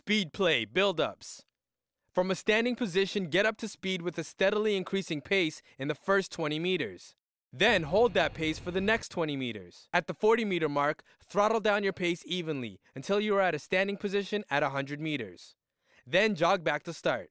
Speed play build-ups. From a standing position, get up to speed with a steadily increasing pace in the first 20 meters. Then hold that pace for the next 20 meters. At the 40 meter mark, throttle down your pace evenly until you are at a standing position at 100 meters. Then jog back to start.